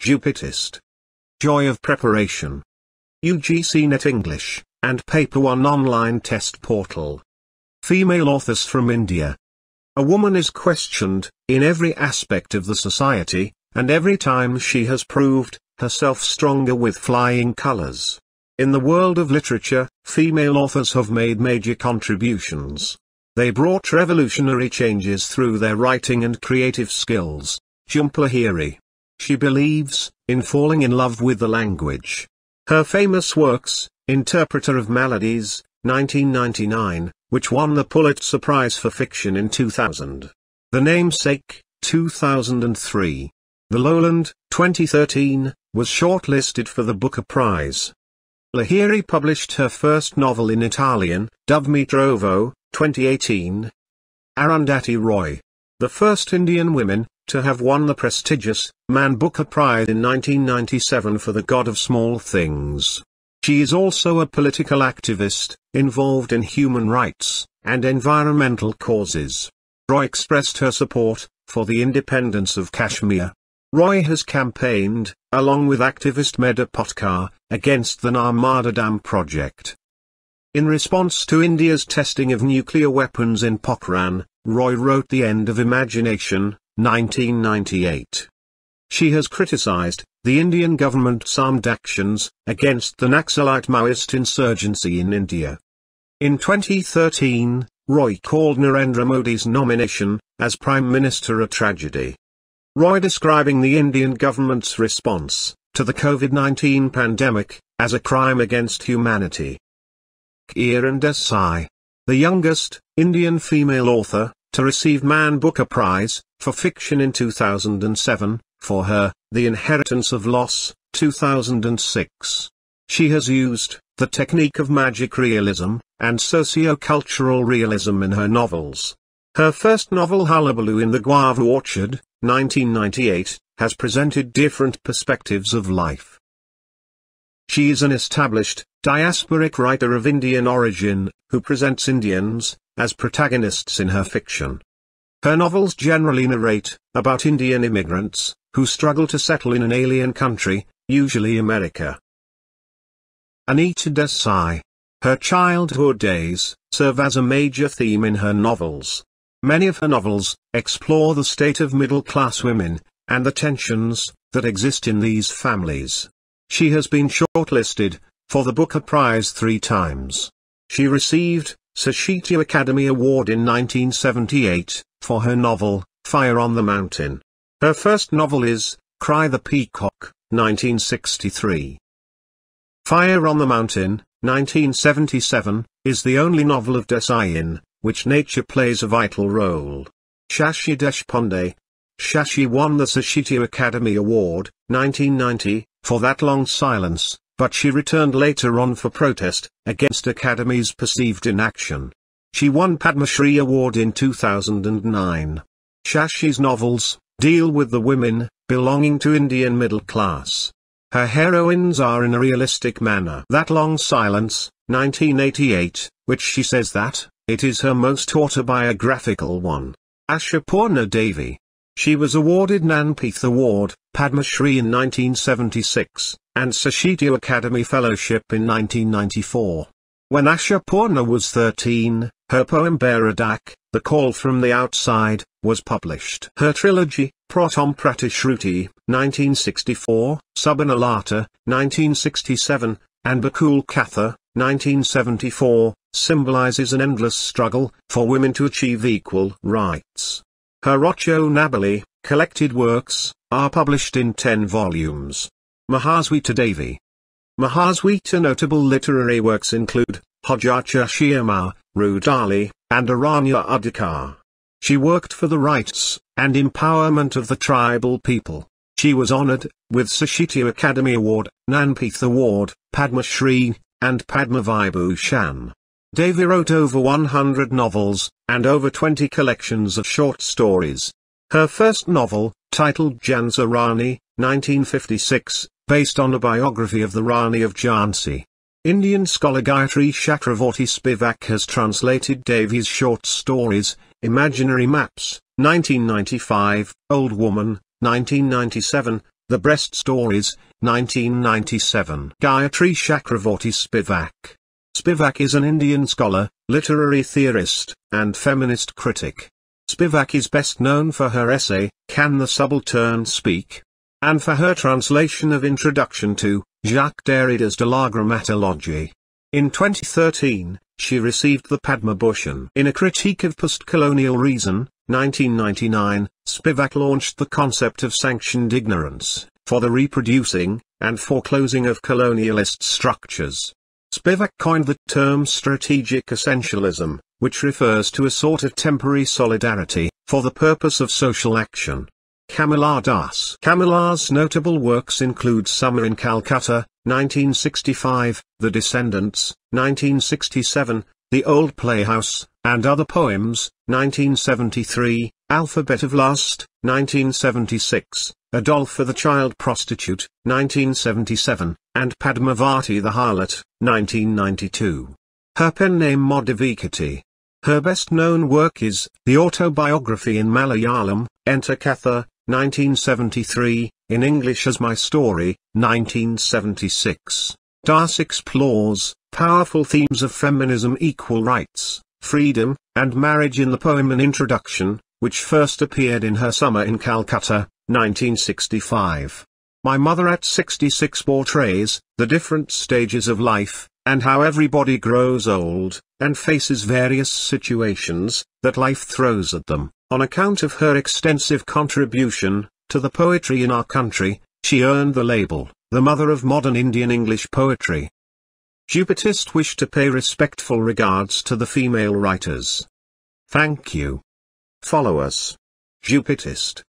Jupitest. Joy of preparation. UGC Net English, and Paper One online test portal. Female authors from India. A woman is questioned, in every aspect of the society, and every time she has proved herself stronger with flying colors. In the world of literature, female authors have made major contributions. They brought revolutionary changes through their writing and creative skills. Jhumpa. She believes, in falling in love with the language. Her famous works, Interpreter of Maladies, 1999, which won the Pulitzer Prize for Fiction in 2000. The Namesake, 2003. The Lowland, 2013, was shortlisted for the Booker Prize. Lahiri published her first novel in Italian, Dove Mi Trovo, 2018. Arundhati Roy. The first Indian women, to have won the prestigious, Man Booker Prize in 1997 for The God of Small Things. She is also a political activist, involved in human rights, and environmental causes. Roy expressed her support, for the independence of Kashmir. Roy has campaigned, along with activist Medha Patkar, against the Narmada Dam project. In response to India's testing of nuclear weapons in Pokhran, Roy wrote The End of Imagination, 1998. She has criticized the Indian government's armed actions against the Naxalite Maoist insurgency in India. In 2013, Roy called Narendra Modi's nomination as Prime Minister a tragedy. Roy describing the Indian government's response to the COVID-19 pandemic as a crime against humanity. Kiran Desai, the youngest Indian female author to receive Man Booker Prize for fiction in 2007 for her The Inheritance of Loss, 2006. She has used the technique of magic realism and socio-cultural realism in her novels. Her first novel Hullabaloo in the Guava Orchard, 1998, has presented different perspectives of life. She is an established, diasporic writer of Indian origin, who presents Indians, as protagonists in her fiction. Her novels generally narrate, about Indian immigrants, who struggle to settle in an alien country, usually America. Anita Desai. Her childhood days, serve as a major theme in her novels. Many of her novels explore the state of middle-class women, and the tensions that exist in these families. She has been shortlisted for the Booker Prize three times. She received Sahitya Academy Award in 1978 for her novel Fire on the Mountain. Her first novel is Cry the Peacock, 1963. Fire on the Mountain, 1977, is the only novel of Desai in which nature plays a vital role. Shashi Deshpande. Shashi won the Sahitya Academy Award, 1990, for That Long Silence, but she returned later on for protest, against Academy's perceived inaction. She won Padma Shri Award in 2009. Shashi's novels, deal with the women, belonging to Indian middle class. Her heroines are in a realistic manner. That Long Silence, 1988, which she says that, it is her most autobiographical one. Ashapurna Devi. She was awarded Jnanpith Award, Padma Shri in 1976, and Sahitya Academy Fellowship in 1994. When Ashapurna was 13, her poem Baradak, The Call from the Outside, was published. Her trilogy, Pratham Pratishruti, 1964, Subarnalata, 1967, and Bakul Katha, 1974, symbolizes an endless struggle for women to achieve equal rights. Her Rachanabali, collected works, are published in 10 volumes. Mahasweta Devi. Mahasweta notable literary works include, Hojacha Shiama, Rudali, and Aranya Adhikar. She worked for the rights and empowerment of the tribal people. She was honored with Sahitya Academy Award, Jnanpith Award, Padma Shri, and Padma Vibhushan. Devi wrote over 100 novels, and over 20 collections of short stories. Her first novel, titled Jhansi Rani, 1956, based on a biography of the Rani of Jhansi. Indian scholar Gayatri Chakravorty Spivak has translated Devi's short stories, Imaginary Maps, 1995, Old Woman, 1997, The Breast Stories, 1997. Gayatri Chakravorty Spivak. Spivak is an Indian scholar, literary theorist, and feminist critic. Spivak is best known for her essay, Can the Subaltern Speak? and for her translation of Introduction to Jacques Derrida's De la Grammatologie. In 2013, she received the Padma Bhushan. In a critique of postcolonial reason, 1999, Spivak launched the concept of sanctioned ignorance, for the reproducing, and foreclosing of colonialist structures. Spivak coined the term strategic essentialism, which refers to a sort of temporary solidarity, for the purpose of social action. Kamala Das Kamala's notable works include Summer in Calcutta, 1965, The Descendants, 1967, The Old Playhouse, and Other Poems, 1973, Alphabet of Lust, 1976, A Doll for the Child Prostitute, 1977, and Padmavati the Harlot, 1992. Her pen name Madhavikutty. Her best-known work is The Autobiography in Malayalam, Ente Katha, 1973, in English as My Story, 1976. Das explores powerful themes of feminism, equal rights, freedom, and marriage in the poem An Introduction, which first appeared in her Summer in Calcutta, 1965. My Mother at 66 portrays the different stages of life, and how everybody grows old, and faces various situations that life throws at them. On account of her extensive contribution to the poetry in our country, she earned the label, the mother of modern Indian English poetry. Jupitest wish to pay respectful regards to the female writers. Thank you. Follow us. Jupitest.